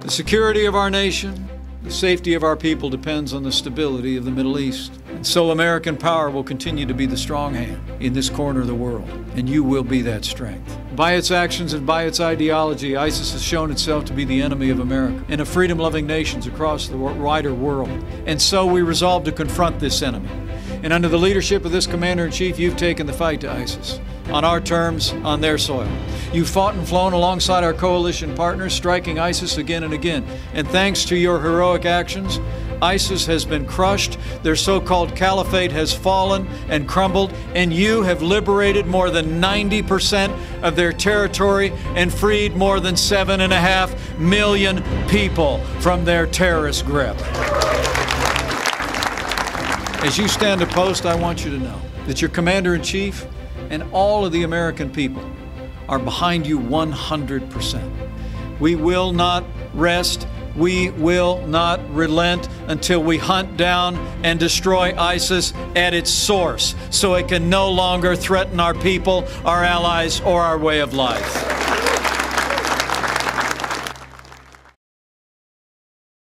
The security of our nation, the safety of our people depends on the stability of the Middle East. And so American power will continue to be the strong hand in this corner of the world, and you will be that strength. By its actions and by its ideology, ISIS has shown itself to be the enemy of America and of freedom loving nations across the wider world. And so we resolve to confront this enemy. And under the leadership of this Commander in Chief, you've taken the fight to ISIS on our terms, on their soil. You've fought and flown alongside our coalition partners, striking ISIS again and again. And thanks to your heroic actions, ISIS has been crushed, their so called caliphate has fallen and crumbled, and you have liberated more than 90% of their territory and freed more than 7.5 million people from their terrorist grip. As you stand to post, I want you to know that your commander in chief and all of the American people are behind you 100%. We will not rest. We will not relent until we hunt down and destroy ISIS at its source so it can no longer threaten our people, our allies, or our way of life.